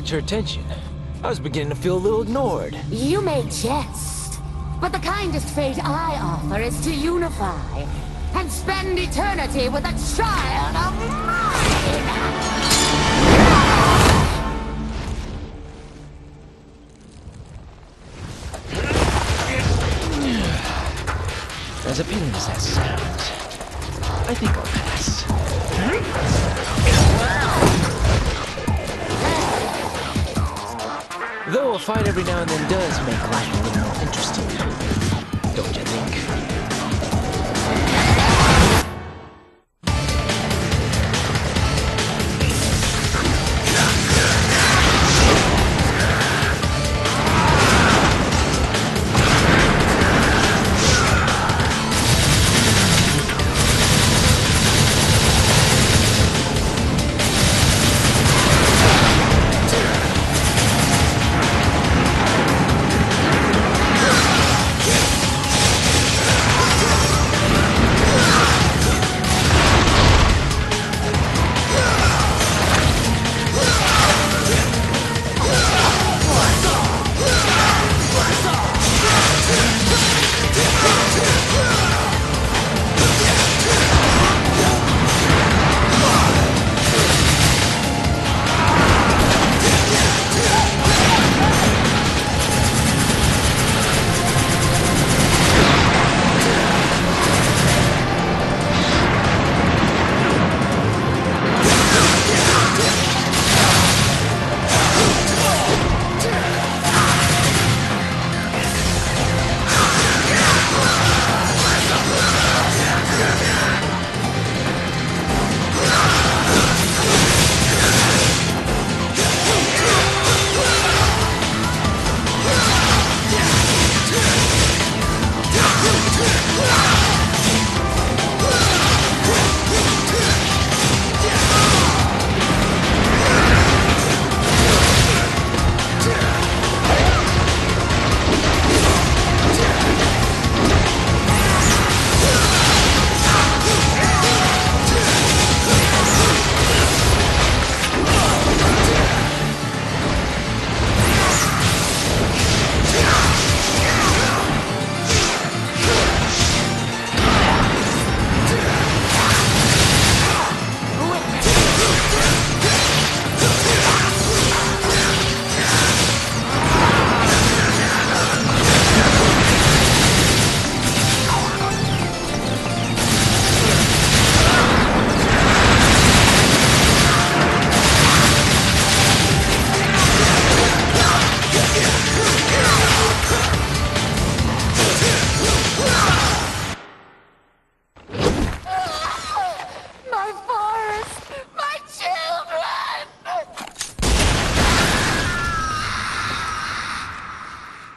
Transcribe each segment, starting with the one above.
Glad I got your attention. I was beginning to feel a little ignored. You may jest, but the kindest fate I offer is to unify and spend eternity with a child of mine! As appealing as that sounds, I think I'll pass. Though a fight every now and then does make life a little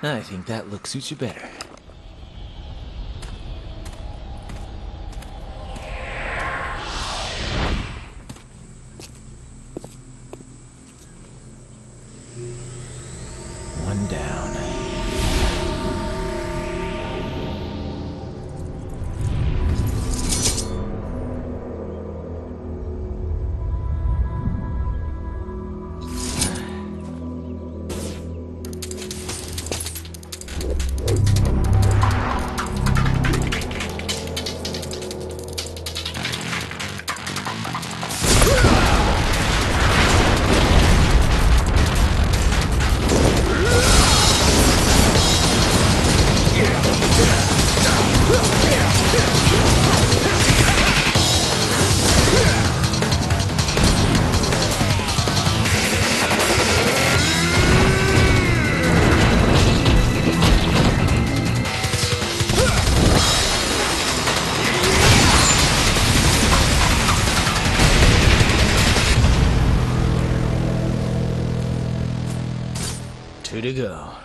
I think that look suits you better. Two to go.